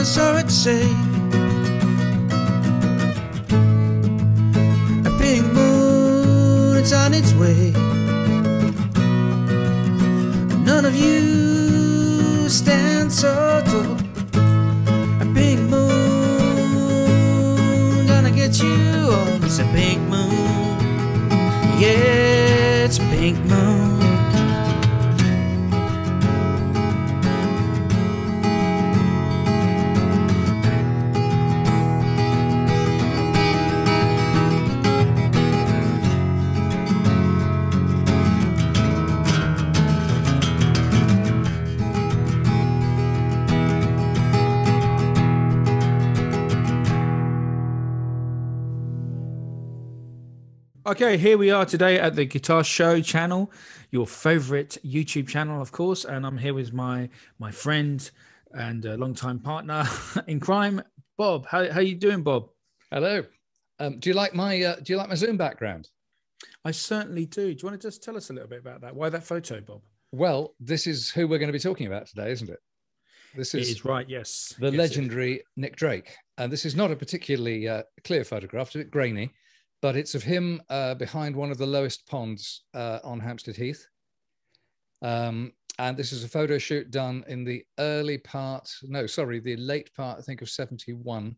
I saw it say, A pink moon, it's on its way. None of you stand so tall. A pink moon, gonna get you. Oh, it's a pink moon. Yeah, it's a pink moon. Okay, here we are today at the Guitar Show channel, your favorite YouTube channel, of course, and I'm here with my my friend and uh, longtime partner in crime, Bob. How how you doing, Bob? Hello. Um, do you like my uh, Do you like my Zoom background? I certainly do. Do you want to just tell us a little bit about that? Why that photo, Bob? Well, this is who we're going to be talking about today, isn't it? This is right. Yes, the Yes, legendary Nick Drake, and this is not a particularly uh, clear photograph; it's a bit grainy, but it's of him uh, behind one of the lowest ponds uh, on Hampstead Heath. Um, and this is a photo shoot done in the early part, no, sorry, the late part, I think, of '71.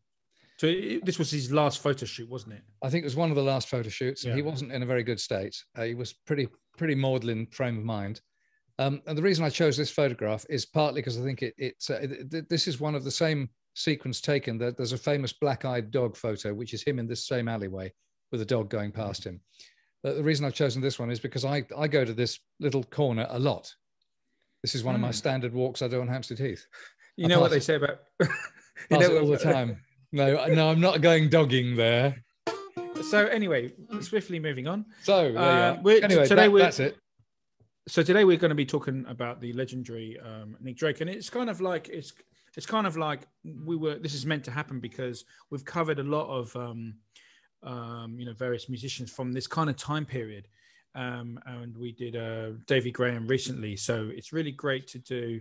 So it, this was his last photo shoot, wasn't it? I think it was one of the last photo shoots, and he wasn't in a very good state. Uh, he was pretty pretty maudlin frame of mind. Um, and the reason I chose this photograph is partly because I think it, it's uh, th- th- this is one of the same sequence taken. That there's a famous black-eyed dog photo, which is him in this same alleyway with a dog going past him. But the reason I've chosen this one is because I I go to this little corner a lot. This is one of my Hmm. standard walks I do on Hampstead Heath. You know what they say about you know it all the time. No, no, I'm not going dogging there. So anyway, swiftly moving on. So Uh, we're- anyway, today that- we're- that's it. so today we're going to be talking about the legendary um, Nick Drake, and it's kind of like it's it's kind of like we were. This is meant to happen because we've covered a lot of um, um, you know various musicians from this kind of time period, um, and we did uh, Davy Graham recently. So it's really great to do.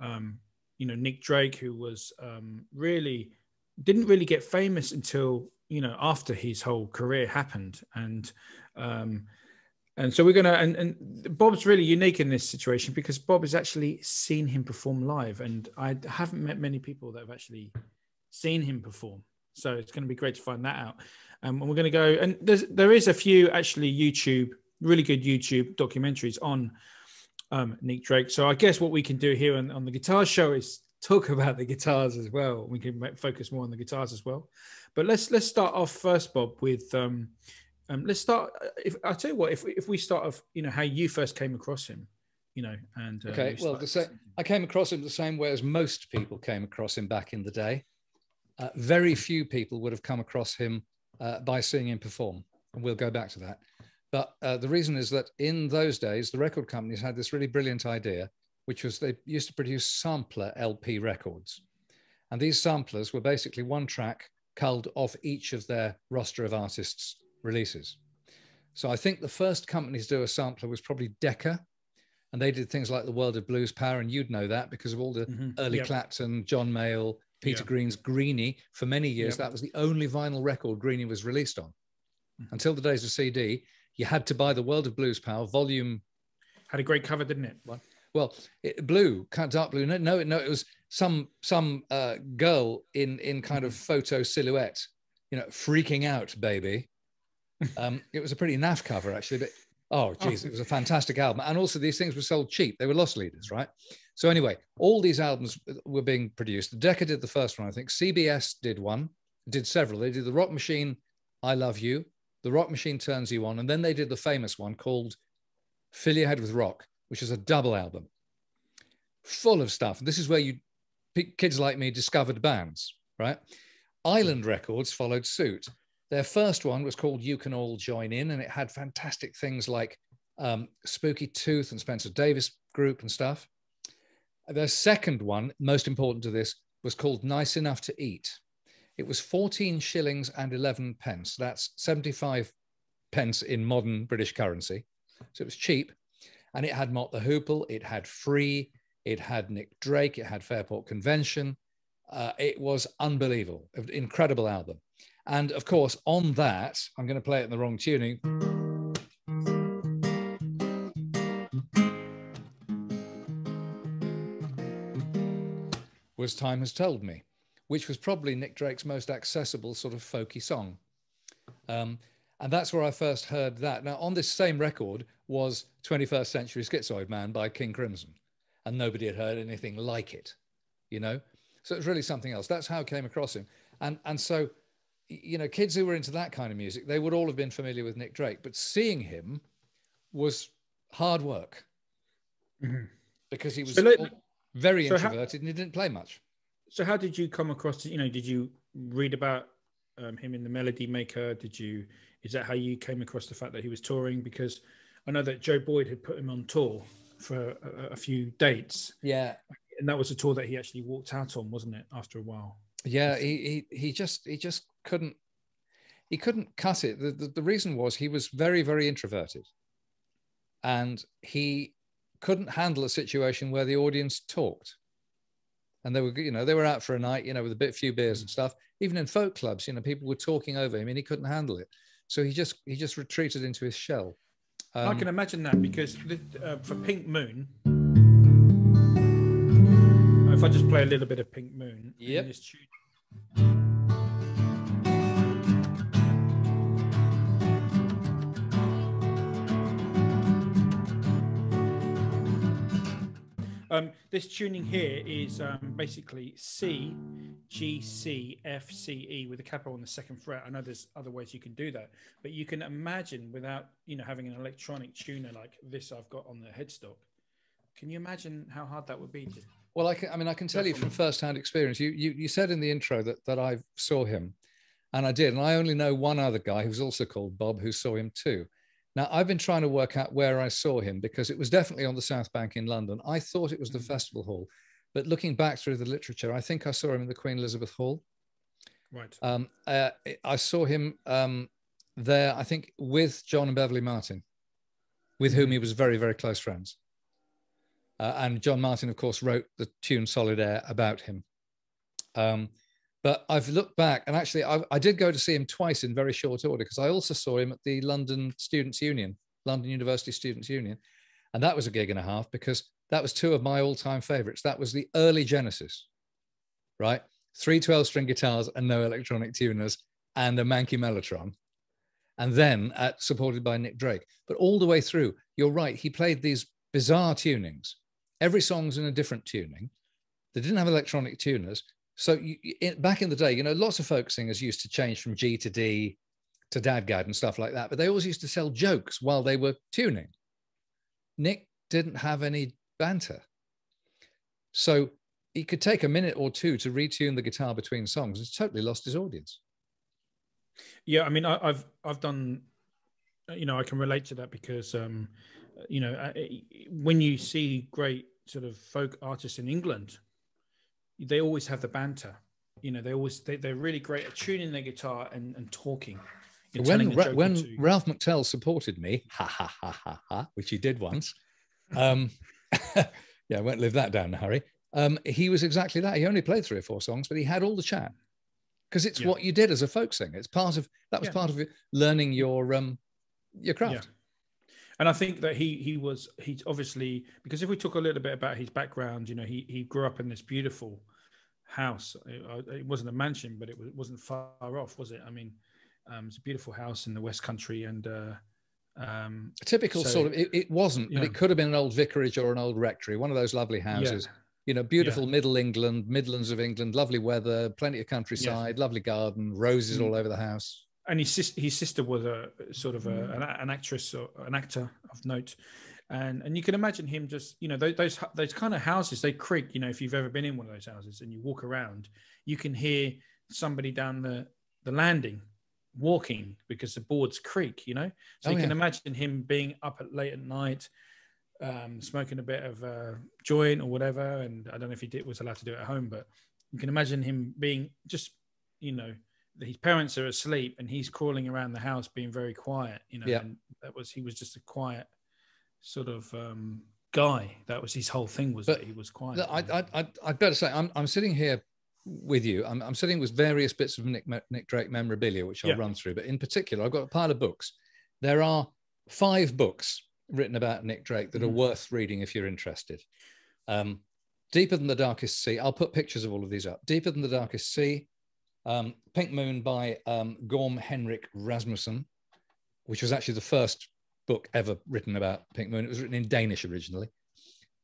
Um, you know Nick Drake, who was um, really didn't really get famous until you know after his whole career happened, and um, and so we're gonna and, and Bob's really unique in this situation because Bob has actually seen him perform live, and I haven't met many people that have actually seen him perform. So it's going to be great to find that out. Um, and we're going to go and there's there is a few actually YouTube really good YouTube documentaries on um, Nick Drake. So I guess what we can do here on, on the guitar show is talk about the guitars as well. We can make, focus more on the guitars as well. But let's let's start off first, Bob, with um, um, let's start. If I tell you what, if we, if we start off, you know, how you first came across him, you know, and uh, Okay, well, the sa- listening. I came across him the same way as most people came across him back in the day. Uh, very few people would have come across him uh, by seeing him perform, and we'll go back to that. But uh, the reason is that in those days, the record companies had this really brilliant idea, which was they used to produce sampler LP records. And these samplers were basically one track culled off each of their roster of artists' releases. So I think the first company to do a sampler was probably Decca, and they did things like the World of Blues Power, and you'd know that because of all the Mhm. early Yep. Clapton, John Mayall, Peter Yeah. Green's Greenie. For many years, Yep. that was the only vinyl record Greenie was released on. Mhm. Until the days of CD, you had to buy the World of Blues Power volume. had a great cover, didn't it? What? Well, it, blue, kind of dark blue. No, no, no, it was some some uh, girl in in kind of photo silhouette, you know, freaking out, baby. Um, it was a pretty naff cover actually, but oh geez, it was a fantastic album. And also these things were sold cheap; they were loss leaders, right? So anyway, all these albums were being produced. The Decca did the first one, I think. CBS did one, did several. They did the Rock Machine, I Love You, the Rock Machine Turns You On, and then they did the famous one called Fill Your Head with Rock, which is a double album full of stuff. This is where you kids like me discovered bands, right? Island Records followed suit. Their first one was called You Can All Join In, and it had fantastic things like um, Spooky Tooth and Spencer Davis Group and stuff. Their second one, most important to this, was called Nice Enough to Eat. It was 14 shillings and 11 pence. That's 75 pence in modern British currency. So it was cheap. And it had Mott the Hoople, it had Free, it had Nick Drake, it had Fairport Convention. Uh, it was unbelievable, incredible album. And of course, on that, I'm going to play it in the wrong tuning. Was Time Has Told Me, which was probably Nick Drake's most accessible sort of folky song. Um, and that's where I first heard that. Now, on this same record was 21st Century Schizoid Man by King Crimson, and nobody had heard anything like it, you know? So it was really something else. That's how I came across him. And, and so, you know, kids who were into that kind of music, they would all have been familiar with Nick Drake, but seeing him was hard work mm-hmm. because he was so let, very so introverted how, and he didn't play much. So how did you come across, you know, did you read about um, him in the Melody Maker? Did you is that how you came across the fact that he was touring? Because I know that Joe Boyd had put him on tour for a, a few dates. Yeah, and that was a tour that he actually walked out on, wasn't it? After a while. Yeah, he he, he just he just couldn't he couldn't cut it. The, the, the reason was he was very very introverted, and he couldn't handle a situation where the audience talked. And they were you know they were out for a night you know with a bit few beers and stuff. Even in folk clubs you know people were talking over him and he couldn't handle it. So he just he just retreated into his shell. Um, I can imagine that because uh, for Pink Moon, if I just play a little bit of Pink Moon, this tune. Um, this tuning here is um, basically C, G, C, F, C, E with a capo on the second fret. I know there's other ways you can do that, but you can imagine without you know having an electronic tuner like this I've got on the headstock. Can you imagine how hard that would be? To- well, I can. I mean, I can tell you from first-hand experience. You you you said in the intro that that I saw him, and I did, and I only know one other guy who's also called Bob who saw him too. Now, I've been trying to work out where I saw him because it was definitely on the South Bank in London. I thought it was the mm. festival hall, but looking back through the literature, I think I saw him in the Queen Elizabeth Hall. Right. Um, uh, I saw him um, there, I think, with John and Beverly Martyn, with whom he mm. was very, very close friends. Uh, and John Martyn, of course, wrote the tune Solid Air about him. Um, but I've looked back, and actually, I, I did go to see him twice in very short order because I also saw him at the London Students' Union, London University Students' Union, and that was a gig and a half because that was two of my all-time favorites. That was the early Genesis, right? Three 12-string guitars and no electronic tuners, and a Manky Mellotron, and then at, supported by Nick Drake. But all the way through, you're right. He played these bizarre tunings. Every song's in a different tuning. They didn't have electronic tuners, so you, it, back in the day, you know, lots of folk singers used to change from G to D to Dadgad and stuff like that, but they always used to sell jokes while they were tuning. Nick didn't have any banter. So he could take a minute or two to retune the guitar between songs. It's totally lost his audience. Yeah, I mean, I, have I've done, you know, I can relate to that because, um, you know, when you see great sort of folk artists in England, they always have the banter. You know, they always they, they're really great at tuning their guitar and, and talking. when when Ralph McTell supported me, ha ha ha ha ha, which he did once, um, yeah, I won't live that down in a hurry. Um, he was exactly that. He only played three or four songs, but he had all the chat because it's yeah. what you did as a folk singer. It's part of that was yeah. part of learning your um your craft. Yeah. And I think that he he was he's obviously because if we talk a little bit about his background, you know, he he grew up in this beautiful house. It, it wasn't a mansion, but it wasn't far off, was it? I mean, um, it's a beautiful house in the West Country, and uh, um, a typical so, sort of. It, it wasn't, yeah. but it could have been an old vicarage or an old rectory, one of those lovely houses. Yeah. You know, beautiful yeah. Middle England, Midlands of England, lovely weather, plenty of countryside, lovely garden, roses mm. all over the house and his sister, his sister was a sort of a, an, an, actress or an actor of note, and and you can imagine him just you know those those, those kind of houses they creak. You know, if you've ever been in one of those houses and you walk around, you can hear somebody down the the landing walking because the boards creak. You know, so oh, you yeah. can imagine him being up at late at night. Um, smoking a bit of uh, joint or whatever, and I don't know if he did was allowed to do it at home, but you can imagine him being just, you know, his parents are asleep and he's crawling around the house being very quiet you know yeah. and that was he was just a quiet sort of um, guy that was his whole thing was but that he was quiet I, I, I, I better say I'm, I'm sitting here with you. I'm, I'm sitting with various bits of Nick, Nick Drake memorabilia, which I'll Yeah. run through. But in particular, I've got a pile of books. There are five books written about Nick Drake that are Mhm. worth reading if you're interested. Um, Deeper Than the Darkest Sea. I'll put pictures of all of these up. Deeper Than the Darkest Sea. Um, Pink Moon by um, Gorm Henrik Rasmussen, which was actually the first book ever written about Pink Moon. It was written in Danish originally.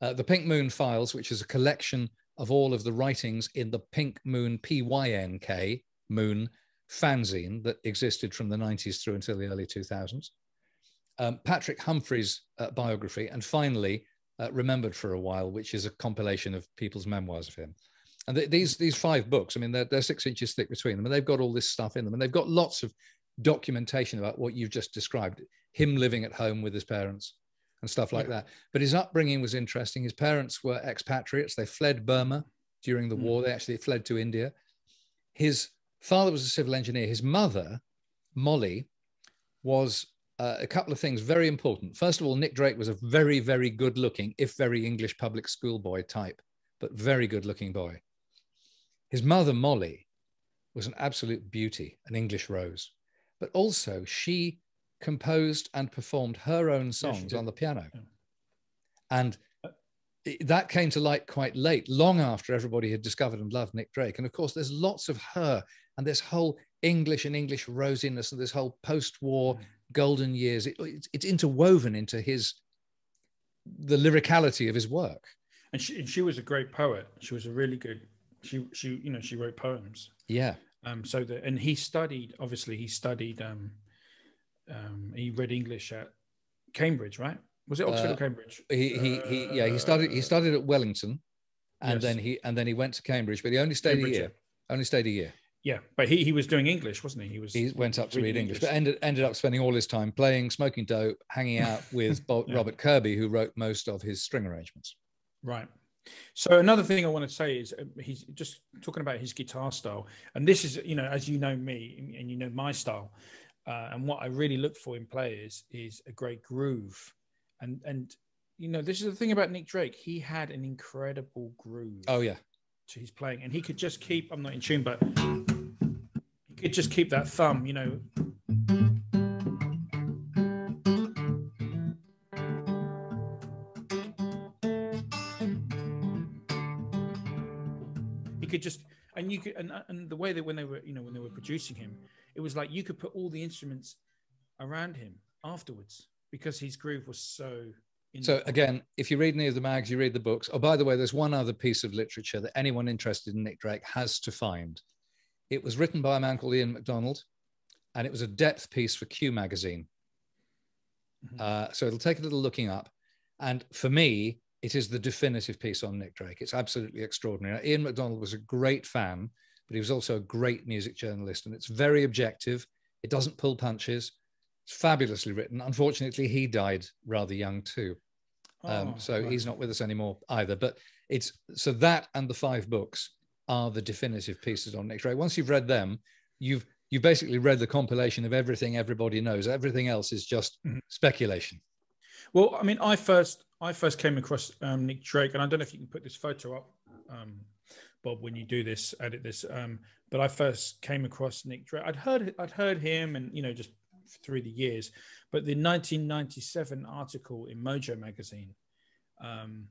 Uh, the Pink Moon Files, which is a collection of all of the writings in the Pink Moon PYNK Moon fanzine that existed from the 90s through until the early 2000s. Um, Patrick Humphries' uh, biography, and finally, uh, Remembered for a While, which is a compilation of people's memoirs of him. And th- these these five books, I mean, they're, they're six inches thick between them, and they've got all this stuff in them, and they've got lots of documentation about what you've just described him living at home with his parents and stuff like that. But his upbringing was interesting. His parents were expatriates, they fled Burma during the Mm. war, they actually fled to India. His father was a civil engineer, his mother, Molly, was uh, a couple of things very important. First of all, Nick Drake was a very, very good looking, if very English public school boy type, but very good looking boy. His mother, Molly, was an absolute beauty, an English rose, but also she composed and performed her own songs on the piano. Yeah. And that came to light quite late, long after everybody had discovered and loved Nick Drake. And of course, there's lots of her and this whole English and English rosiness and this whole post-war Mm. golden years. It- it's, it's interwoven into his the lyricality of his work. And she, and she was a great poet. She was a really good. She she you know she wrote poems. Yeah, Um, so that and he studied. Obviously, he studied. Um, um, he read English at Cambridge, right? Was it Oxford Uh, or Cambridge? he he he yeah he started he started at Wellington, and Yes. then he and then he went to Cambridge, but he only stayed Cambridge, a year. Only stayed a year. Yeah, but he, he was doing English, wasn't he? He was. He went up to read English, but ended ended up spending all his time playing, smoking dope, hanging out with Bob, Yeah. Robert Kirby, who wrote most of his string arrangements. Right. So another thing I want to say is uh, he's just talking about his guitar style, and this is you know as you know me and you know my style, uh, and what I really look for in players is a great groove, and and you know this is the thing about Nick Drake. He had an incredible groove Oh yeah, to his playing, and he could just keep. I'm not in tune, but he could just keep that thumb. You know. Could just, and you could, and, and the way that when they were, you know, when they were producing him, it was like you could put all the instruments around him afterwards because his groove was so. So again, if you read any of the mags, you read the books. Oh, by the way, there's one other piece of literature that anyone interested in Nick Drake has to find. It was written by a man called Ian MacDonald, and it was a depth piece for Q magazine. Mhm. Uh, so it'll take a little looking up. And for me, it is the definitive piece on Nick Drake. It's absolutely extraordinary. Now, Ian MacDonald was a great fan, but he was also a great music journalist, and it's very objective. It doesn't pull punches. It's fabulously written. Unfortunately, he died rather young too. Um, Oh, so right. he's not with us anymore either. But it's so that and the five books are the definitive pieces on Nick Drake. Once you've read them, you've you've basically read the compilation of everything everybody knows. Everything else is just Mhm. speculation. Well, I mean, I first I first came across um, Nick Drake, and I don't know if you can put this photo up, um, Bob, when you do this, edit this. Um, but I first came across Nick Drake. I'd heard I'd heard him, and you know, just through the years. But the 1997 article in Mojo magazine, um,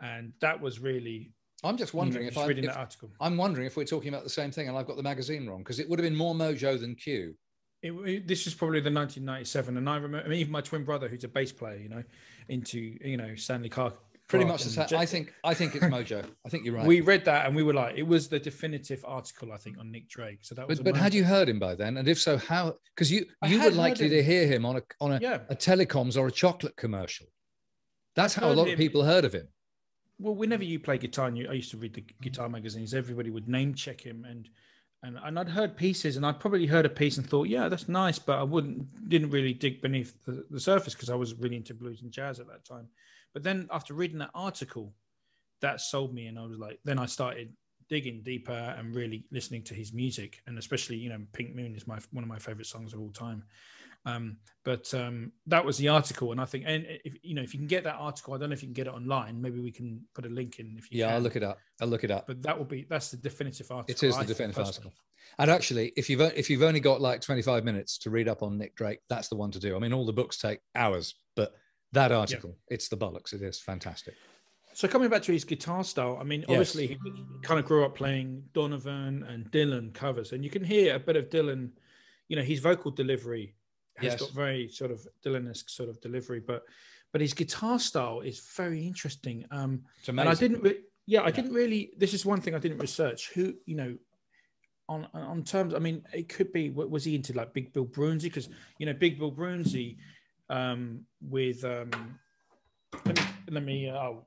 and that was really I'm just you know, wondering if, just I, reading if that article. I'm wondering if we're talking about the same thing, and I've got the magazine wrong because it would have been more Mojo than Q. It, it- this is probably the 1997, and I remember. I mean, even my twin brother, who's a bass player, you know, into you know Stanley Clarke. Pretty Clark much the same. I think I think it's Mojo. I think you're right. We read that and we were like, it was the definitive article, I think, on Nick Drake. So that was. but but had you heard him by then? And if so, how? Because you I you were likely him. to hear him on a on a, Yeah. a telecoms or a chocolate commercial. That's how a lot him. of people heard of him. Well, whenever you play guitar, and you, I used to read the guitar magazines. Everybody would name check him, and and and I'd heard pieces, and I'd probably heard a piece and thought, yeah, that's nice, but I wouldn't didn't really dig beneath the, the surface because I was really into blues and jazz at that time. But then after reading that article, that sold me, and I was like, then I started digging deeper and really listening to his music, and especially you know Pink Moon is my one of my favorite songs of all time. Um, but um, that was the article, and I think, and if you know, if you can get that article, I don't know if you can get it online. Maybe we can put a link in. If you Yeah, can. I'll look it up. I'll look it up. But that will be that's the definitive article. It is the think, definitive personally. article. And actually, if you've if you've only got like 25 minutes to read up on Nick Drake, that's the one to do. I mean, all the books take hours, but that article, it's the bollocks. It is fantastic. So coming back to his guitar style, I mean, Yes. obviously he kind of grew up playing Donovan and Dylan covers, and you can hear a bit of Dylan. You know, his vocal delivery has Yes. got very sort of Dylan-esque sort of delivery, but but his guitar style is very interesting. Um, It's and I didn't, re- yeah, I didn't really. This is one thing I didn't research. Who you know, on on terms, I mean, it could be. Was he into like Big Bill Broonzy? Because you know, Big Bill Broonzy um, with um, let me let me. Uh, oh,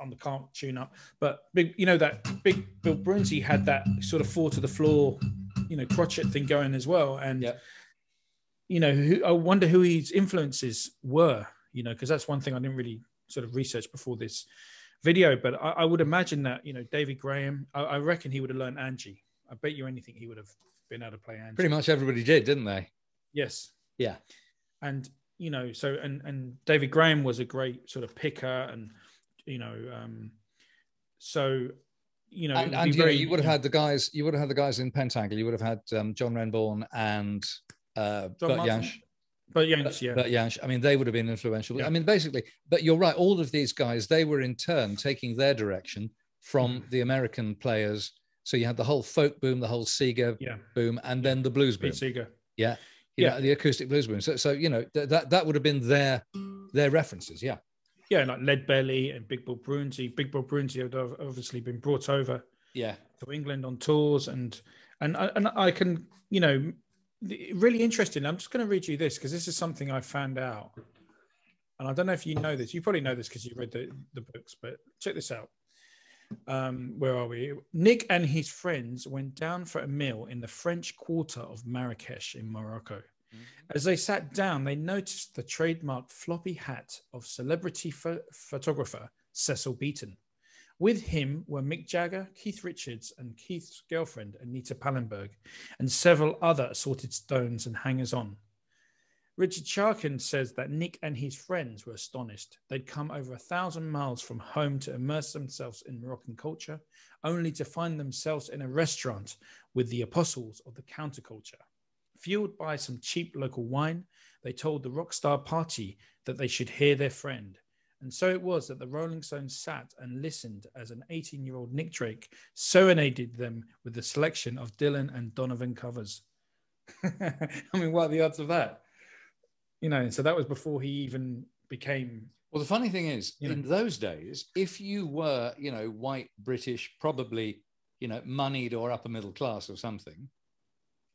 I'm the can't tune up, but big. You know that Big Bill Broonzy had that sort of four to the floor, you know, crotchet thing going as well, and Yep. You know, who, I wonder who his influences were. You know, because that's one thing I didn't really sort of research before this video, but I, I would imagine that you know David Graham. I, I reckon he would have learned Angie. I bet you anything he would have been able to play Angie. Pretty much everybody did, didn't they? Yes. Yeah. And you know, so and and David Graham was a great sort of picker, and you know, um, so you know, and, and you, know, very- you would have had the guys. You would have had the guys in Pentangle. You would have had um, John Renbourn and uh, John Bert Jansch. but yes, yeah, Bert Jansch. I mean, they would have been influential. Yeah. I mean, basically, but you're right. All of these guys, they were in turn taking their direction from Mm. the American players. So you had the whole folk boom, the whole Seeger yeah, boom, and then the blues boom. Pete Seeger. Yeah. Yeah. know, the acoustic blues boom. So, so you know, th- that that would have been their their references. Yeah. Yeah, like Lead Belly and Big Bill Broonzy. Big Bill Broonzy had obviously been brought over Yeah. to England on tours, and and I- and I can, you know, really interesting. I'm just going to read you this because this is something I found out, and I don't know if you know this. You probably know this because you read the the books, but check this out. Um, where are we? Nick and his friends went down for a meal in the French quarter of Marrakesh in Morocco. As they sat down, they noticed the trademark floppy hat of celebrity pho- photographer Cecil Beaton. With him were Mick Jagger, Keith Richards, and Keith's girlfriend, Anita Pallenberg, and several other assorted stones and hangers on. Richard Charkin says that Nick and his friends were astonished. They'd come over a thousand miles from home to immerse themselves in Moroccan culture, only to find themselves in a restaurant with the apostles of the counterculture. Fueled by some cheap local wine, they told the rock star party that they should hear their friend. And so it was that the Rolling Stones sat and listened as an 18 year old Nick Drake serenaded them with a selection of Dylan and Donovan covers. I mean, what are the odds of that? You know, so that was before he even became. Well, the funny thing is, You know. in those days, if you were, you know, white British, probably, you know, moneyed or upper middle class or something,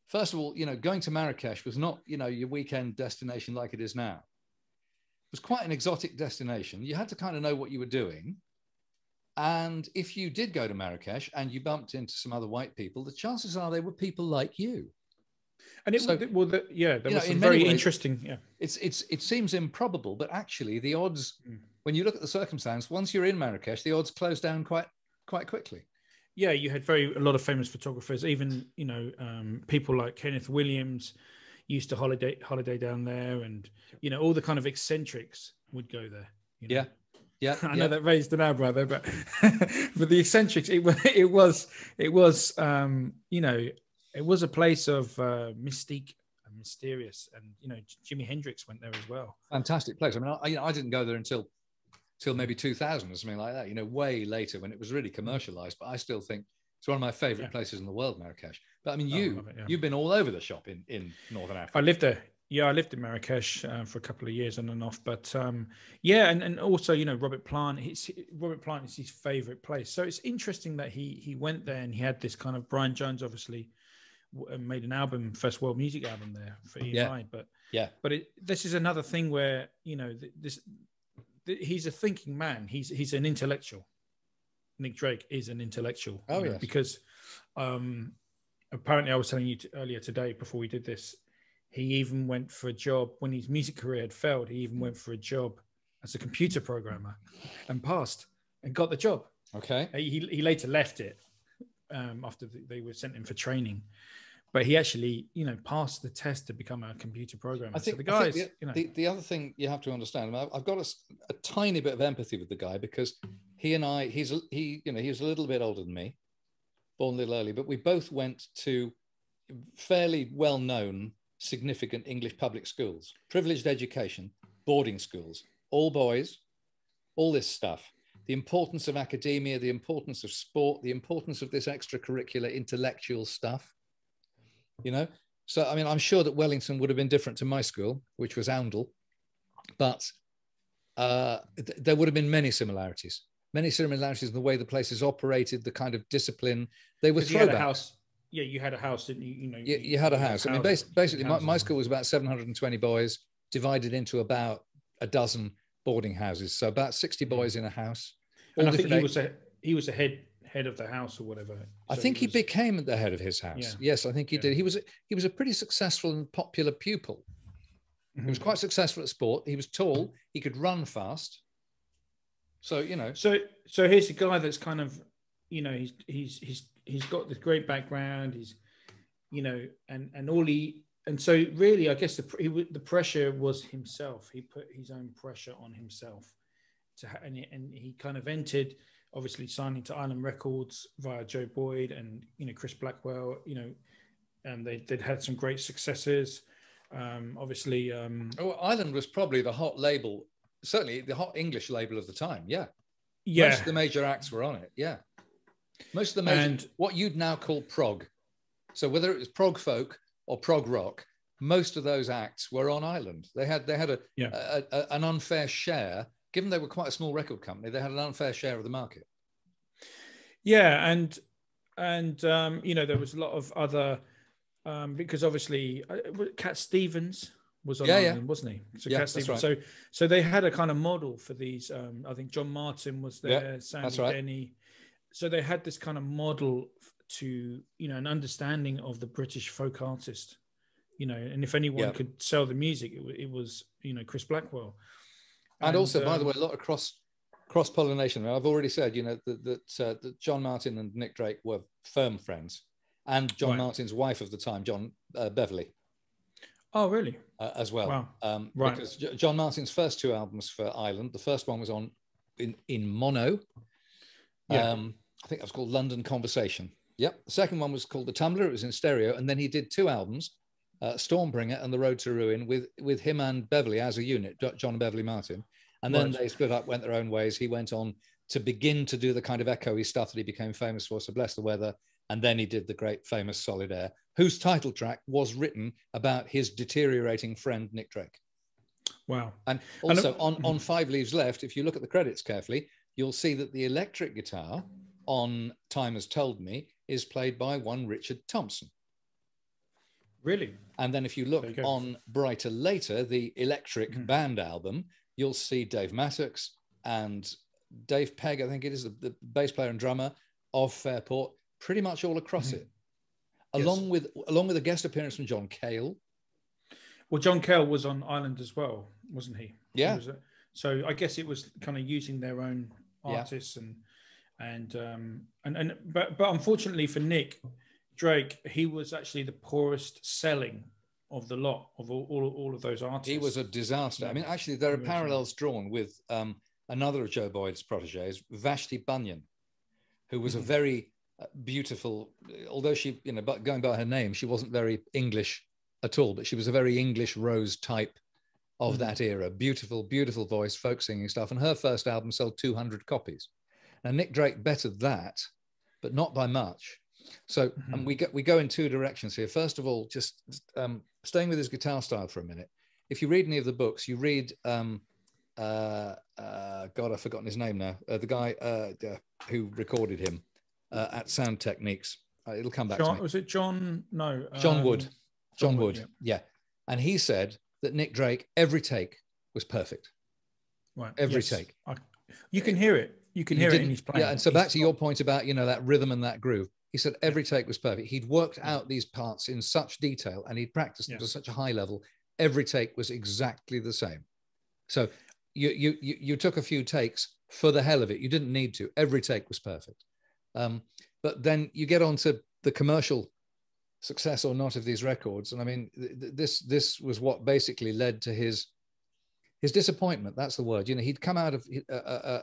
first of all, you know, going to Marrakesh was not, you know, your weekend destination like it is now. It was quite an exotic destination. You had to kind of know what you were doing. And if you did go to Marrakesh and you bumped into some other white people, the chances are they were people like you. And it So- well, the, yeah, there was know, some very ways- interesting. Yeah, It's it's it seems improbable, but actually the odds Mm. when you look at the circumstance, once you're in Marrakesh, the odds close down quite quite quickly. yeah, you had very a lot of famous photographers. Even you know, um, people like Kenneth Williams used to holiday holiday down there, and you know, all the kind of eccentrics would go there. You know? Yeah. Yeah. I yeah. know that raised an eyebrow there, but but the eccentrics, it was it was it was um, you know it was a place of uh, mystique and mysterious, and you know Jimi Hendrix went there as well. Fantastic place. I mean, I, you know, I didn't go there until till maybe 2000 or something like that. You know, way later when it was really commercialized. But I still think it's one of my favorite Yeah. places in the world, Marrakesh. But I mean, Oh, you it, yeah. you've been all over the shop in in Northern Africa. I lived there. Yeah, I lived in Marrakesh uh, for a couple of years on and off. But um, yeah, and, and also you know Robert Plant. His, Robert Plant is his favorite place. So it's interesting that he he went there and he had this kind of Brian Jones obviously uh, made an album, first world music album there for EMI. Yeah. But Yeah. but it, this is another thing where you know th- this th- he's a thinking man. He's he's an intellectual. Nick Drake is an intellectual. Oh, yeah, because um, apparently I was telling you t- earlier today before we did this, he even went for a job when his music career had failed. He even went for a job as a computer programmer and passed and got the job. okay. He, he later left it um, after th- they were sent in for training. But he actually, you know, passed the test to become a computer programmer. I think, so the I think the, you know, the, the other thing you have to understand, I've, got a, a tiny bit of empathy with the guy because he and I, he's he, you know, he was a little bit older than me, born a little early, but we both went to fairly well-known, significant English public schools, privileged education, boarding schools, all boys, all this stuff. The importance of academia, the importance of sport, the importance of this extracurricular intellectual stuff. You know, so I mean, I'm sure that Wellington would have been different to my school, which was Oundle, but uh, th- there would have been many similarities. Many similarities and the way the places operated, the kind of discipline they were you had a house. Yeah, you had a house, didn't you? You know, You, you had a house. I mean, bas- basically, my, my school was about 720 boys, divided into about a dozen boarding houses. So about 60 boys in a house. and I think he was a he was a head head of the house or whatever. I think he was- became the head of his house. Yeah. Yes, I think he Yeah. did. He was he was a pretty successful and popular pupil. He was Mhm. quite successful at sport. He was tall. He could run fast. So you know, So so here's a guy that's kind of, you know, he's he's he's he's got this great background. He's, you know, and and all he and so really, I guess the he, the pressure was himself. He put his own pressure on himself, to ha- and he, and he kind of entered, obviously signing to Island Records via Joe Boyd and you know Chris Blackwell. You know, and they they'd had some great successes. Um, obviously, um, oh, Island was probably the hot label, certainly the hot English label of the time. Yeah, yeah, most of the major acts were on it. Yeah, most of the major And- what you'd now call prog. So whether it was prog folk or prog rock, most of those acts were on Island. They had they had a, Yeah. a, a- an unfair share, given they were quite a small record company. They had an unfair share of the market. Yeah, and and um, you know there was a lot of other um, because obviously uh, Cat Stevens was on Yeah, yeah. Island, wasn't he? So Yeah, Stevens. So so they had a kind of model for these. Um, I think John Martyn was Yeah, there, Sandy right. Denny. So they had this kind of model to you know an understanding of the British folk artist. You know, and if anyone Yeah. could sell the music, it, it was you know Chris Blackwell. And, also, by the um, way, a lot of cross cross pollination. I've already said, you know, that that, uh, that John Martyn and Nick Drake were firm friends, and John Right. Martyn's wife of the time, John uh, Beverly, Oh, really? uh, as well. Wow. Um, Right. Because John Martyn's first two albums for Island, the first one was on in in mono. Yeah. Um, I think that was called London Conversation. Yep. The second one was called The Tumbler. It was in stereo, and then he did two albums, uh, Stormbringer and The Road to Ruin, with with him and Beverly as a unit, John and Beverly Martyn. And then Right. they split up, went their own ways. He went on to begin to do the kind of echoey stuff that he became famous for. So bless the weather. And then he did the great famous Solid Air, whose title track was written about his deteriorating friend Nick Drake. Wow. And And- also on, on Five Leaves Left, if you look at the credits carefully, you'll see that the electric guitar on Time Has Told Me is played by one Richard Thompson. Really? And then if you look you on Bryter Layter, the electric Mhm. band album, you'll see Dave Mattacks and Dave Pegg, I think it is the, the bass player and drummer of Fairport, pretty much all across Mhm. it. Yes. Along with along with a guest appearance from John Cale. Well, John Cale was on Island as well, wasn't he? He Yeah. was a- so I guess it was kind of using their own Yeah. artists and and um and and but but unfortunately for Nick Drake, he was actually the poorest selling of the lot of all all, all of those artists. He was a disaster. I mean, actually, there are parallels drawn with um, another of Joe Boyd's proteges, Vashti Bunyan, who was a Mhm. very beautiful, although she, you know, but going by her name, she wasn't very English at all, but she was a very English rose type of Mhm. that era. Beautiful, beautiful voice, folk singing stuff. And her first album sold 200 copies. Now, Nick Drake bettered that, but not by much. So and Mhm. we go, we go in two directions here. First of all, just um, staying with his guitar style for a minute. If you read any of the books, you read, um, uh, uh, God, I've forgotten his name now. Uh, the guy uh, who recorded him uh, at Sound Techniques. Uh, it'll come back John, to me. was it John? No, John um, Wood. John Wood. yeah. Yeah. And he said that Nick Drake, every take was perfect. Right. Every yes. take. I, you can hear it. You can You hear it in his playing. Yeah, and so He's back to your point about you know that rhythm and that groove. He said every take was perfect. He'd worked out these parts in such detail and he'd practiced them Yeah. to such a high level. Every take was exactly the same. So you you you, you took a few takes for the hell of it. You didn't need to. Every take was perfect. Um, but then you get on to the commercial success or not of these records, and I mean, th- th- this this was what basically led to his his disappointment. That's the word. You know, he'd come out of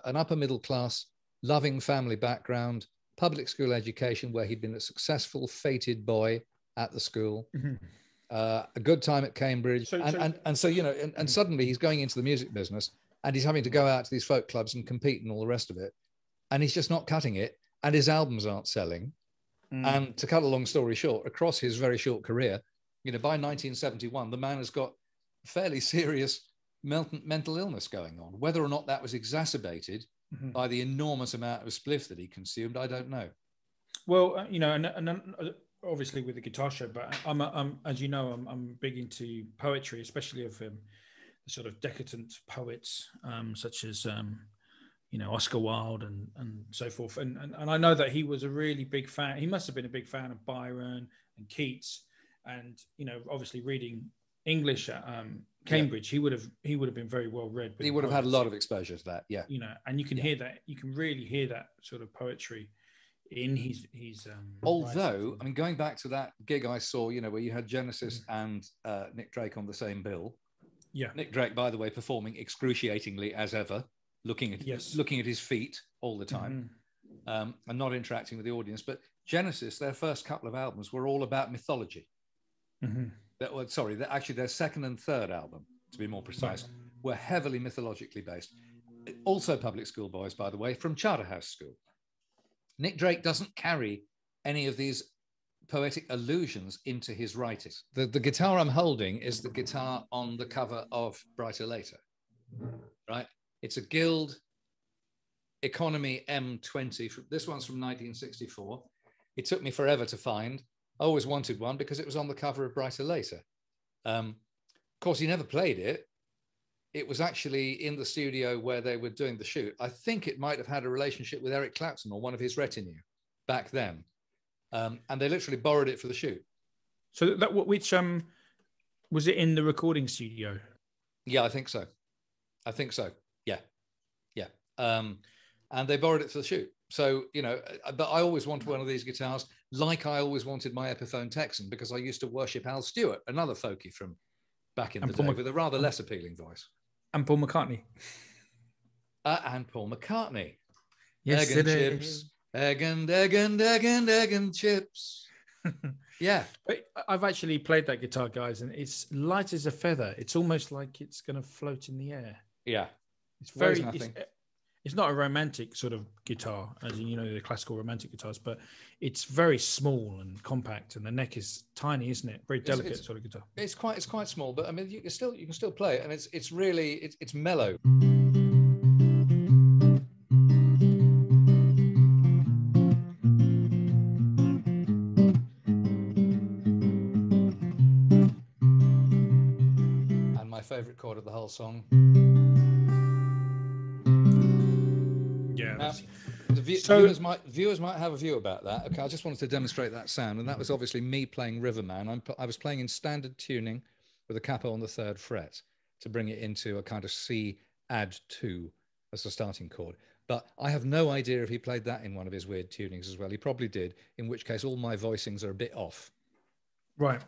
an upper middle class, loving family background, public school education, where he'd been a successful, fated boy at the school. Mhm. Uh, a good time at Cambridge, So- and, so- and and so you know, and, and suddenly he's going into the music business, and he's having to go out to these folk clubs and compete and all the rest of it, and he's just not cutting it, and his albums aren't selling. Mm. And to cut a long story short, across his very short career, you know, by 1971, the man has got fairly serious mental, mental illness going on. Whether or not that was exacerbated Mhm. by the enormous amount of spliff that he consumed, I don't know. Well, uh, you know, and, and uh, obviously with the guitar show, but I'm, I'm as you know, I'm, I'm big into poetry, especially of um, the sort of decadent poets um, such as um, you know Oscar Wilde and and so forth. And, and and I know that he was a really big fan. He must have been a big fan of Byron and Keats, and you know, obviously reading English at um, Cambridge, he would have he would have been very well read. He would have had a lot of exposure to that. Yeah. you know, and you can Yeah. hear that. You can really hear that sort of poetry in his his. Um, Although. I mean, going back to that gig I saw, you know, where you had Genesis and uh, Nick Drake on the same bill. yeah, Nick Drake, by the way, performing excruciatingly as ever, looking at Yes. looking at his feet all the time. Mhm. um, and not interacting with the audience. But Genesis, their first couple of albums were all about mythology. Mhm. That, well, sorry, that actually their second and third album, to be more precise, were heavily mythologically based. Also, public school boys, by the way, from Charterhouse School. Nick Drake doesn't carry any of these poetic allusions into his writings. The, the guitar I'm holding is the guitar on the cover of Bryter Layter, right? It's a Guild Economy M20. This one's from 1964. It took me forever to find. I always wanted one because it was on the cover of Bryter Layter. Um, of course, he never played it. It was actually in the studio where they were doing the shoot. I think it might have had a relationship with Eric Clapton or one of his retinue back then. Um, and they literally borrowed it for the shoot. So that what which um was it in the recording studio? Yeah, I think so. I think so. Um, and they borrowed it for the shoot. So, you know, uh, but I always wanted one of these guitars, like I always wanted my Epiphone Texan, because I used to worship Al Stewart, another folkie from back in And the Paul day Mc- with a rather less appealing voice. And Paul McCartney. Uh, and Paul McCartney. Yes, egg and it chips. is. Egg and egg and egg and egg and chips. Yeah. But I've actually played that guitar, guys, and it's light as a feather. It's almost like it's going to float in the air. Yeah. It's very. It's, nothing. It's not a romantic sort of guitar, as in, you know the classical romantic guitars, but it's very small and compact, and the neck is tiny, isn't it? Very It's- delicate it's- sort of guitar. It's quite it's quite small, but I mean you can still you can still play it and it's it's really it's it's mellow. And my favorite chord of the whole song. So- viewers might viewers might have a view about that. Okay, I just wanted to demonstrate that sound, and that was obviously me playing Riverman. I'm, I was playing in standard tuning with a capo on the third fret to bring it into a kind of C add two as a starting chord. But I have no idea if he played that in one of his weird tunings as well. He probably did, in which case all my voicings are a bit off. Right.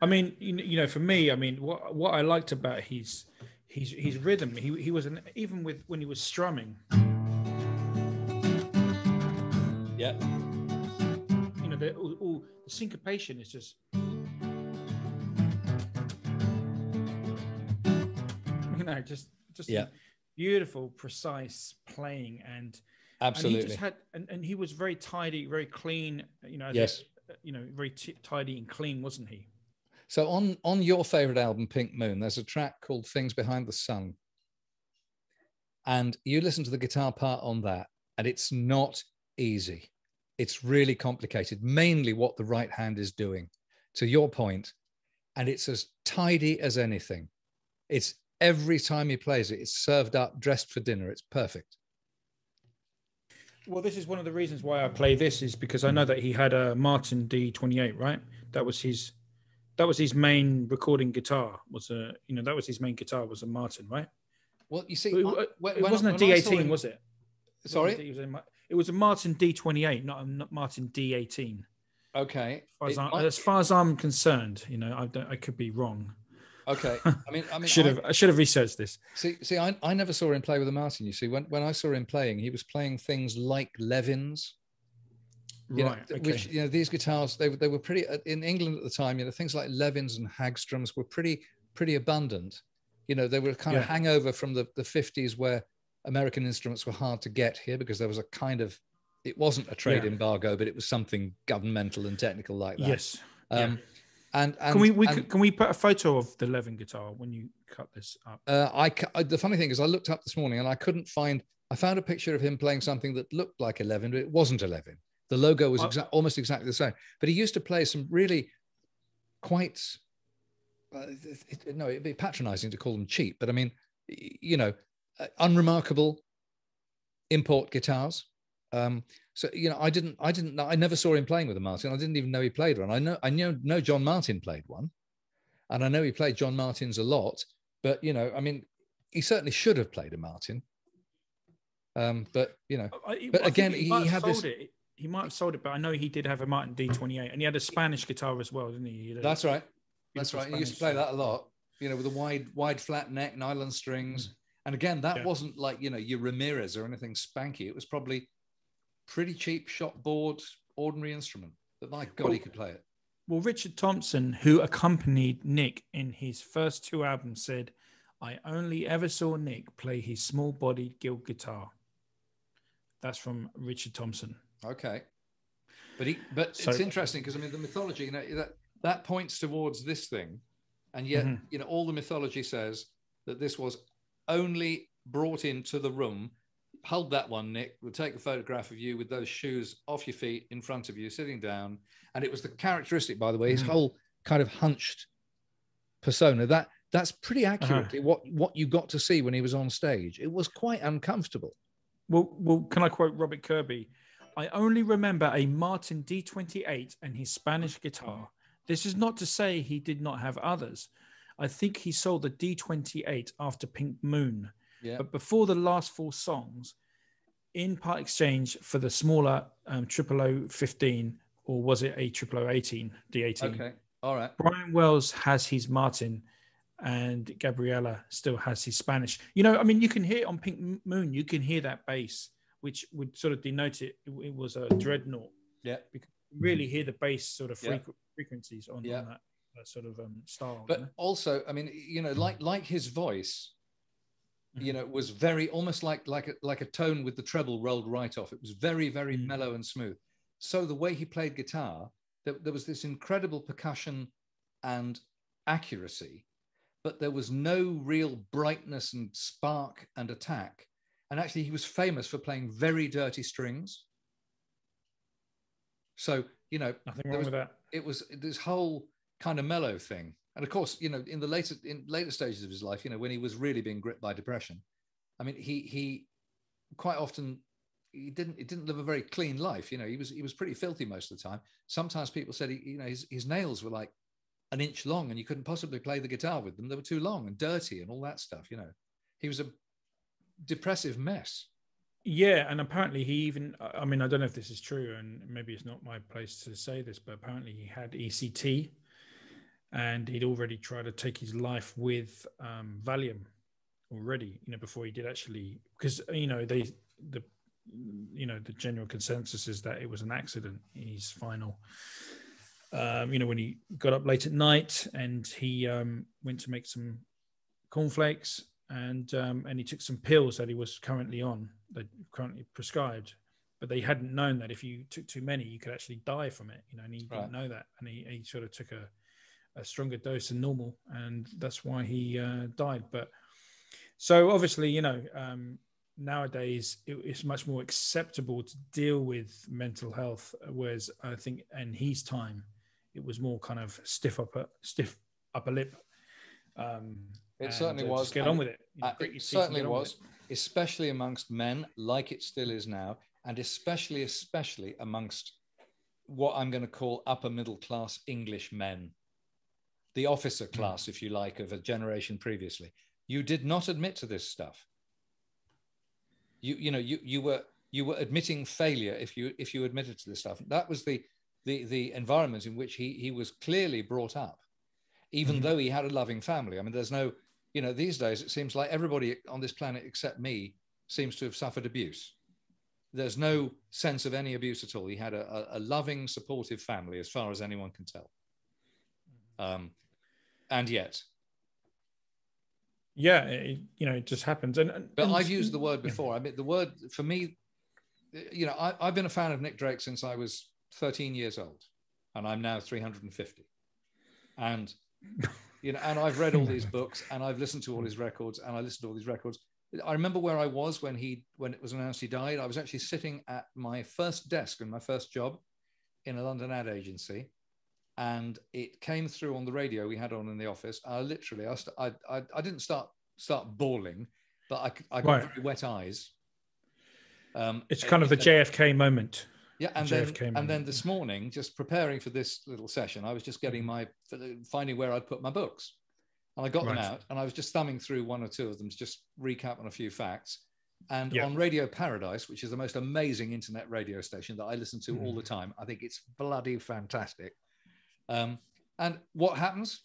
I mean, you know, you know, for me, I mean, what what I liked about his his his rhythm, he he was an even with when he was strumming, Yeah. you know, the all, all the syncopation is just. You know, just just Yeah. beautiful, precise playing, and Absolutely. and he just had, and, and he was very tidy, very clean. You know, Yes. a- you know, very t- tidy and clean, wasn't he? So on on your favorite album, Pink Moon, there's a track called Things Behind the Sun. And you listen to the guitar part on that, and it's not easy. It's really complicated, mainly what the right hand is doing, to your point, And it's as tidy as anything. It's every time he plays it, it's served up, dressed for dinner. It's perfect. Well, this is one of the reasons why I play this is because I know that he had a Martin D28, right? That was his that was his main recording guitar. Was a you know that was his main guitar was a Martin, right? Well, you see, It, I- it wasn't a I saw D18, him- was it? Sorry, It was a It was a Martin D28, not a not Martin D18. Okay. As far as, I'm, might- as far as I'm concerned, you know, I don't. I could be wrong. okay. I mean, I mean, should have. I should have researched this. See, see, I, I never saw him play with a Martin. You see, when, when I saw him playing, he was playing things like Levins, you Right. know, okay. which you know these guitars they were they were pretty uh, in England at the time. You know, things like Levins and Hagstroms were pretty pretty abundant. You know, they were kind of hangover from the the fifties where American instruments were hard to get here because there was a kind of it wasn't a trade Yeah. embargo, but it was something governmental and technical like that. yes. Um, and, and can we, we and- can we put a photo of the Levin guitar when you cut this up? Uh, I, I- the funny thing is, I looked up this morning and I couldn't find. I found a picture of him playing something that looked like a Levin, but it wasn't a Levin. The logo was exa- almost exactly the same. But he used to play some really quite. Uh, it, it- no, it'd be patronising to call them cheap, but I mean, you know, unremarkable import guitars. Um, so you know, I didn't, I didn't, I never saw him playing with a Martin. I didn't even know he played one. I know, I know, know John Martyn played one, and I know he played John Martyn's a lot. But you know, I mean, he certainly should have played a Martin. Um, but you know, I- But again, he, he might have had this- sold it. He might have sold it, but I know he did have a Martin D28, and he had a Spanish guitar as well, didn't he? He that's right. That's right. He used to play that a lot. You know, with a wide, wide flat neck, nylon strings. And again, that Yeah. wasn't like you know your Ramirez or anything spanky. It was probably pretty cheap shop board, ordinary instrument. But my God, he could play it. Well, Richard Thompson, who accompanied Nick in his first two albums, said, I only ever saw Nick play his small bodied Guild guitar. That's from Richard Thompson. Okay. But he, but So- it's interesting because I mean the mythology, you know, that that points towards this thing, and yet Mhm. you know all the mythology says that this was only brought into the room. Hold that one, Nick. We'll take a photograph of you with those shoes off your feet in front of you, sitting down. And it was the characteristic, by the way, his Mhm. whole kind of hunched persona. That that's pretty Uh-huh. accurately what what you got to see when he was on stage. It was quite uncomfortable. Well, well, can I quote Robert Kirby? I only remember a Martin D28 and his Spanish guitar. This is not to say he did not have others. I think he sold the D28 after Pink Moon, Yeah. but before the last four songs, in part exchange for the smaller um, 0015, or was it a 0018, D18? Okay. All right. Brian Wells has his Martin, and Gabrielle still has his Spanish. You know, I mean, you can hear on Pink Moon, you can hear that bass, which would sort of denote it. It, was a dreadnought. Yeah. You can really hear the bass sort of Yeah. frequencies on, Yeah. on that sort of um, style. you but know? also i mean you know like like his voice you Mhm. know was very almost like like a, like a tone with the treble rolled right off it was very very Mm. mellow and smooth so the way he played guitar there, there was this incredible percussion and accuracy but there was no real brightness and spark and attack and actually he was famous for playing very dirty strings so you know nothing wrong was- with that. it was this whole kind of mellow thing. And of course, you know, in the later in later stages of his life, you know, when he was really being gripped by depression, I mean, he he quite often he didn't he didn't live a very clean life. You know, he was he was pretty filthy most of the time. Sometimes people said he, you know his, his nails were like an inch long and you couldn't possibly play the guitar with them. They were too long and dirty and all that stuff. You know, he was a depressive mess. Yeah, and apparently he even I mean I don't know if this is true and maybe it's not my place to say this but apparently he had ECT and he'd already tried to take his life with um, Valium already you know before he did actually because you know they the you know the general consensus is that it was an accident in his final um, you know when he got up late at night and he um, went to make some cornflakes and um, and he took some pills that he was currently on that currently prescribed but they hadn't known that if you took too many you could actually die from it you know and he Right. didn't know that and he, he sort of took a, a stronger dose than normal and that's why he uh, died. But so obviously you know um, nowadays it, it's much more acceptable to deal with mental health whereas i think in his time it was more kind of stiff upper stiff upper lip. Um It certainly uh, was, just get on with it. You know, Uh, it certainly get on with was, it. especially amongst men, like it still is now, and especially, especially amongst what I'm going to call upper middle class English men, the officer Hmm. class, if you like, of a generation previously. You did not admit to this stuff. You, you know, you you were you were admitting failure if you if you admitted to this stuff. That was the the the environment in which he he was clearly brought up, even Mhm. though he had a loving family. I mean, there's no, you know, these days it seems like everybody on this planet except me seems to have suffered abuse. There's no sense of any abuse at all. He had a, a, a loving, supportive family, as far as anyone can tell. Um, and yet, Yeah, it, you know, it just happens. And, and But and- I've used the word yeah. before. I mean, the word for me, you know, I, I've been a fan of Nick Drake since I was 13 years old, and I'm now 350. And you know, and I've read all these books, and I've listened to all his records, and I listened to all these records. I remember where I was when he when it was announced he died. I was actually sitting at my first desk in my first job in a London ad agency, and it came through on the radio we had on in the office. I literally, I, st- I, I, I didn't start start bawling, but I got Right. very wet eyes. Um, It's kind of the JFK moment. yeah, and JFK then, and moment, then this morning, just preparing for this little session, I was just getting my finding where I'd put my books, and I got them out, and I was just thumbing through one or two of them to just recap on a few facts. And Yeah. on Radio Paradise, which is the most amazing internet radio station that I listen to all the Mm. time, I think it's bloody fantastic. Um, and what happens?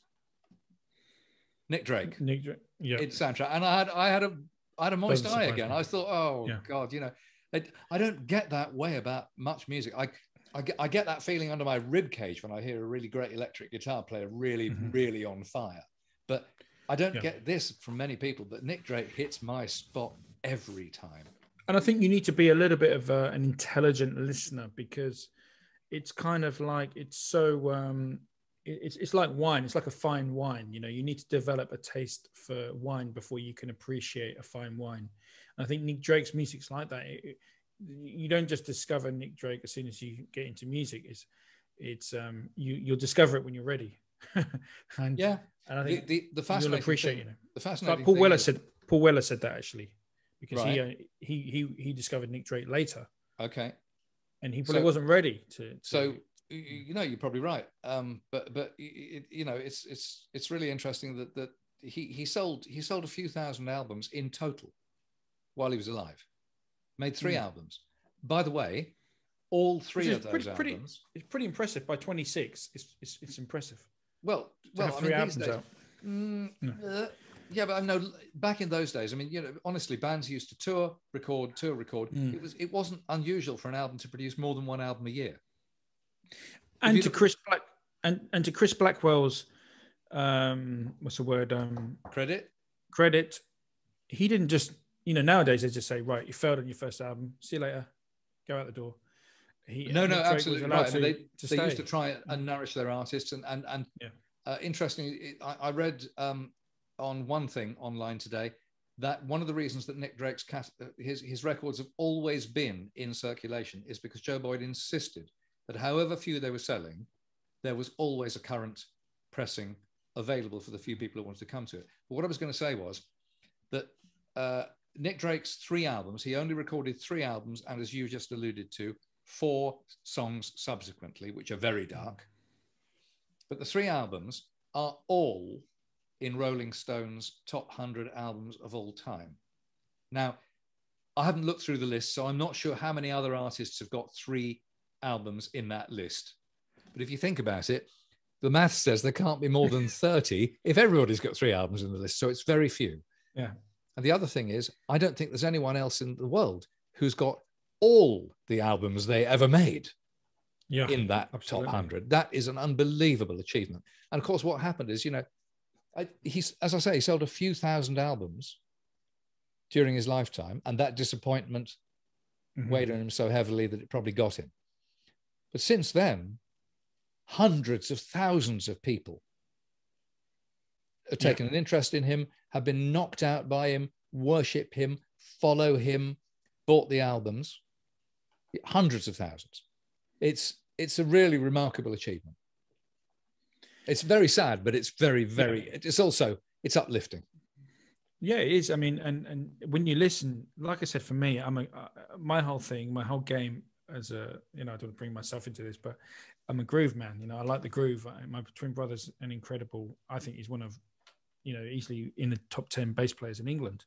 Nick Drake Nick Dra- yeah. it's soundtrack. And I had I had a I had a moist Doesn't eye again. me. I thought, oh Yeah. god, you know, it, I don't get that way about much music. I I get, I get that feeling under my rib cage when I hear a really great electric guitar player really Mhm. really on fire. But I don't Yeah. get this from many people. But Nick Drake hits my spot every time. and I think you need to be a little bit of a, an intelligent listener because it's kind of like it's so um, it's it's like wine. It's like a fine wine. You know, you need to develop a taste for wine before you can appreciate a fine wine. And I think Nick Drake's music's like that. It- it- you don't just discover Nick Drake as soon as you get into music. It's it's um, you you'll discover it when you're ready. and Yeah, and I the think the, the you'll appreciate thing, you know. the fascinating Paul thing Weller is- said Paul Weller said that actually because he, uh, he he he discovered Nick Drake later okay. And he probably So- wasn't ready to, to So you know you're probably right. Um, but but y- you know it's it's it's really interesting that that he he sold he sold a few thousand albums in total while he was alive. Made three Hmm. albums. By the way, all three of those pretty- pretty- albums. it's pretty impressive by 26 it's it's, it's impressive Well, well, I three mean, these albums days, out Mm, No. uh, yeah, but I know back in those days. I mean, you know, honestly, bands used to tour, record, tour, record. Mm. It was it wasn't unusual for an album to produce more than one album a year. and to chris black and and to chris blackwell's um what's the word um Credit. credit he didn't just you know nowadays they just say right you failed on your first album see you later go out the door he, no, no, absolutely right. To- they, to they used to try and nourish their artists, and and and Yeah. uh, interestingly, I, I read um, on one thing online today that one of the reasons that Nick Drake's uh, his his records have always been in circulation is because Joe Boyd insisted that however few they were selling, there was always a current pressing available for the few people who wanted to come to it. But what I was going to say was that uh, Nick Drake's three albums, he only recorded three albums, and as you just alluded to, four songs subsequently, which are very dark. But the three albums are all in Rolling Stone's top 100 albums of all time. Now, I haven't looked through the list, so I'm not sure how many other artists have got three albums in that list. But if you think about it, the math says there can't be more than 30 if everybody's got three albums in the list. So it's very few. Yeah. And the other thing is, I don't think there's anyone else in the world who's got all the albums they ever made yeah in that absolutely. top 100. That is an unbelievable achievement. And of course, what happened is, you know, I, he's, as I say, he sold a few thousand albums during his lifetime, and that disappointment Mhm. weighed on him so heavily that it probably got him. But since then, hundreds of thousands of people have Yeah. taken an interest in him, have been knocked out by him, worship him, follow him, bought the albums. Hundreds of thousands. It's it's a really remarkable achievement. It's very sad, but it's very, very. It's also it's uplifting. Yeah, it is. I mean, and and when you listen, like I said, for me, I'm a uh, my whole thing, my whole game as a you know, I don't bring myself into this, but I'm a groove man. You know, I like the groove. I, my twin brother's an incredible. I think he's one of, you know, easily in the top ten bass players in England.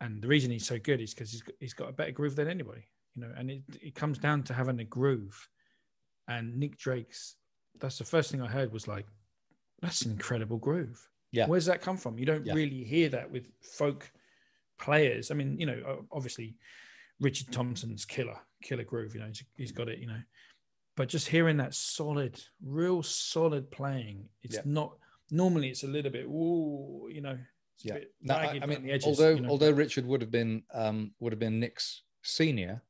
and the reason he's so good is because he's got, he's got a better groove than anybody, you know. And it it comes down to having a groove. And Nick Drake's that's the first thing I heard was like, that's an incredible groove. Yeah. Where's that come from? You don't Yeah. really hear that with folk players. I mean, you know, obviously Richard Thompson's killer, killer groove, you know, he's, got it, you know. But just hearing that solid, real solid playing, it's Yeah. not normally it's a little bit, ooh, you know, Yeah. No, I, I mean, edges, although you know. although Richard would have been um, would have been Nick's senior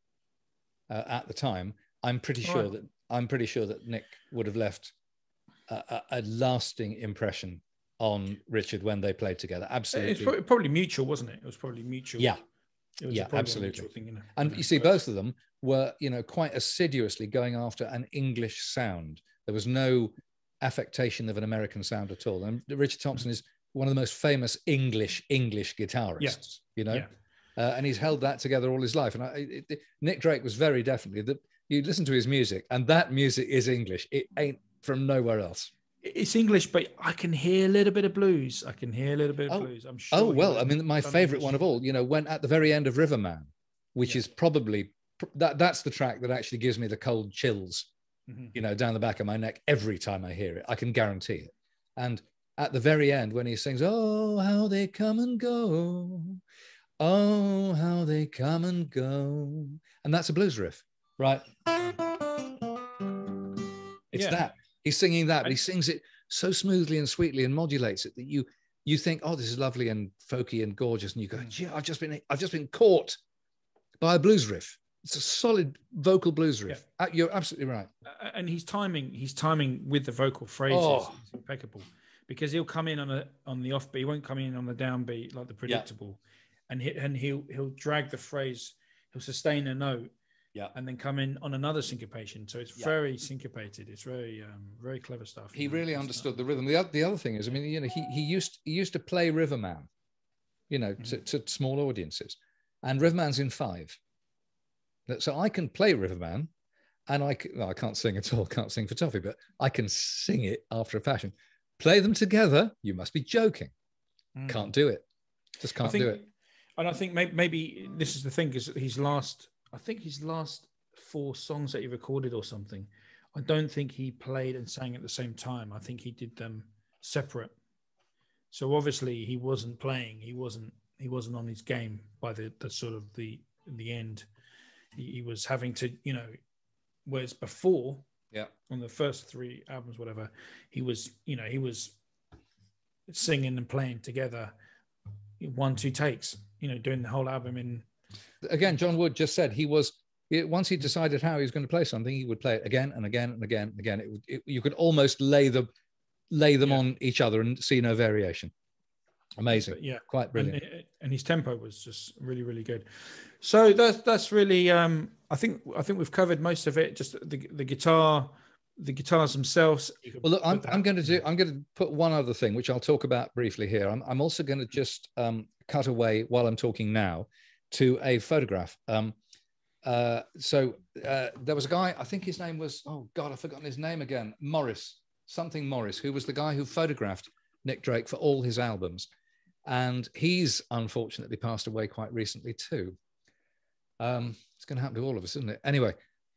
uh, at the time, I'm pretty sure Right. that I'm pretty sure that Nick would have left a, a, lasting impression on Richard when they played together. it's Absolutely. probably, probably mutual, wasn't it? It was probably mutual. Yeah. It was Yeah, absolutely. Thing, you know, And know, you see, but- both of them were, you know, quite assiduously going after an English sound. There was no affectation of an American sound at all. And Richard Thompson is one of the most famous English English guitarists. You know, Yeah. uh, and he's held that together all his life. And I, it, it- Nick Drake was very definitely that. You listen to his music, and that music is English. It ain't from nowhere else. It's English, but I can hear a little bit of blues. I can hear a little bit of Oh. blues. I'm sure. Oh well, I mean, my favorite one of all, you know, when at the very end of Riverman, which Yeah. is probably that that's the track that actually gives me the cold chills, Mhm. you know, down the back of my neck every time I hear it. I can guarantee it. And at the very end, when he sings, "Oh, how they come and go, oh, how they come and go," and that's a blues riff, right? It's Yeah. that he's singing that, but he sings it so smoothly and sweetly and modulates it that you you think, oh, this is lovely and folky and gorgeous, and you go, Mm. gee, I've just been I've just been caught by a blues riff. It's a solid vocal blues riff. Uh, You're absolutely right. A- and he's timing he's timing with the vocal phrases Oh. is impeccable because he'll come in on a on the offbeat he won't come in on the downbeat like the predictable and he, and he'll he'll drag the phrase he'll sustain a note Yeah. and then come in on another syncopation so it's Yeah. very syncopated it's very um very clever stuff He really understood not- the rhythm. The other, the other thing is, I mean, you know, he, he used he used to play Riverman, you know, to, Mhm. to small audiences, and Riverman's in five. So I can play Riverman, and I c- well, I can't sing at all, can't sing for toffee, but I can sing it after a fashion. Play them together, you must be joking. Mm. Can't do it. Just can't think, do it. And I think maybe, maybe this is the thing is his last. I think his last four songs that he recorded or something. I don't think he played and sang at the same time. I think he did them separate. So obviously he wasn't playing. He wasn't. He wasn't on his game by the the sort of the the end. He, he was having to, you know, whereas before Yeah. on the first three albums, whatever, he was, you know, he was singing and playing together, one two takes, you know, doing the whole album in. Again, John Wood just said he was it- once he decided how he was going to play something, he would play it again and again and again and again. It, would- it, you could almost lay them lay them Yeah. on each other and see no variation. Amazing, yeah, quite brilliant. and his tempo was just really, really good. So that's that's really. Um, I think I think we've covered most of it. Just the the guitar, the guitars themselves. Well, look, I'm, I'm going to do. I'm going to put one other thing, which I'll talk about briefly here. I'm, I'm also going to just um, cut away while I'm talking now to a photograph. Um, uh, so uh, there was a guy. I think his name was. Oh God, I've forgotten his name again. Morris, something Morris, who was the guy who photographed Nick Drake for all his albums, and he's unfortunately passed away quite recently too. Um, it's going to happen to all of us, isn't it? Anyway,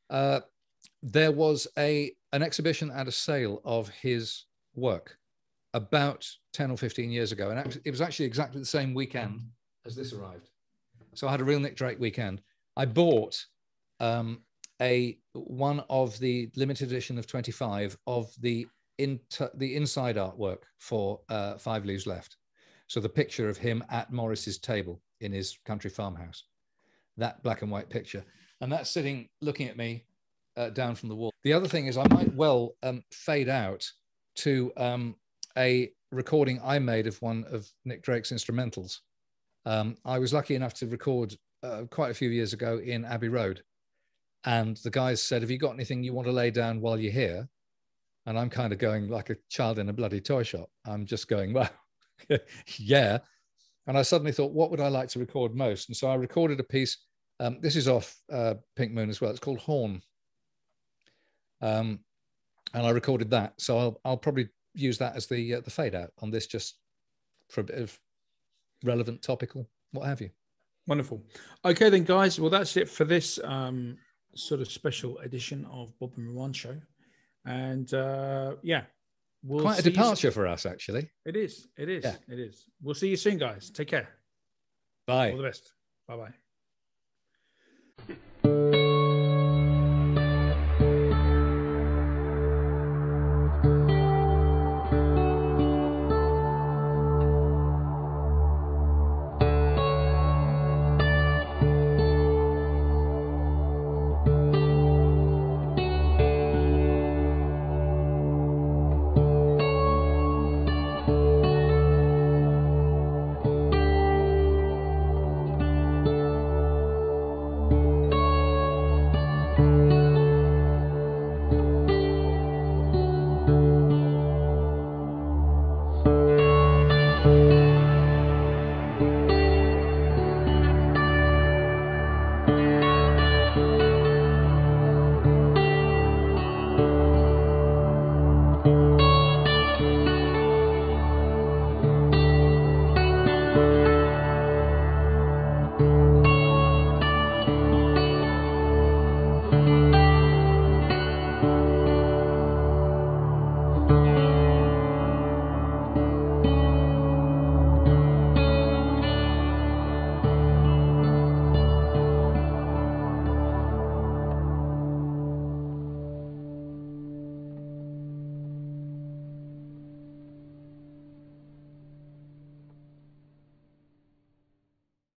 uh, there was a an exhibition and a sale of his work about 10 or 15 years ago. And it was actually exactly the same weekend as this arrived. So I had a real Nick Drake weekend. I bought um, a one of the limited edition of 25 of the inter, the inside artwork for uh, Five Leaves Left. So the picture of him at Morris's table in his country farmhouse, that black and white picture. And that's sitting looking at me uh, down from the wall. The other thing is, I might well um, fade out to um, a recording I made of one of Nick Drake's instrumentals. Um, I was lucky enough to record uh, quite a few years ago in Abbey Road. And the guys said, Have you got anything you want to lay down while you're here? And I'm kind of going like a child in a bloody toy shop. I'm just going, Well, yeah. And I suddenly thought, What would I like to record most? And so I recorded a piece. Um, this is off uh, Pink Moon as well. It's called Horn. Um, and I recorded that. So I'll, I'll probably use that as the uh, the fade out on this just for a bit of relevant topical what have you Wonderful. Okay, then, guys. Well, that's it for this um, sort of special edition of Bob and Ramon show. And uh, yeah, we'll Quite a departure for us, actually. It is. It is. Yeah. It is. We'll see you soon, guys. Take care. Bye. All the best. Bye bye.